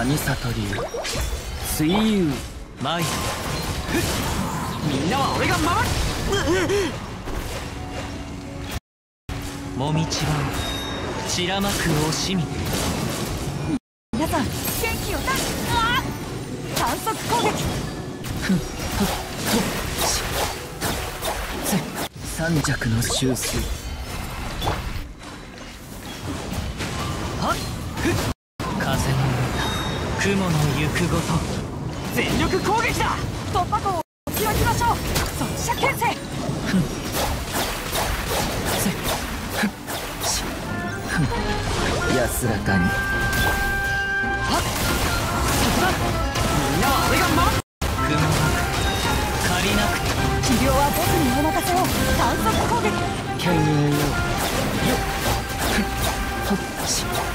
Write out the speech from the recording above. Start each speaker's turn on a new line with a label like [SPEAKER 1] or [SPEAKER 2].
[SPEAKER 1] 谷里流。水遊舞
[SPEAKER 2] みんなは俺が守る。
[SPEAKER 1] もみちば散らまく惜しみ
[SPEAKER 3] 皆さん元気を出しあー反則攻撃。
[SPEAKER 1] 三尺の修水
[SPEAKER 2] はっ
[SPEAKER 1] 雲の行くごと。
[SPEAKER 2] 全力攻撃だ！
[SPEAKER 3] 突破口を開きましょう。速射牽制
[SPEAKER 1] 安らかに。
[SPEAKER 2] みんなは俺が守る
[SPEAKER 1] 雲なく借りなく
[SPEAKER 3] 治療は僕にお任せを。反則攻撃。
[SPEAKER 1] 権威よ。よっ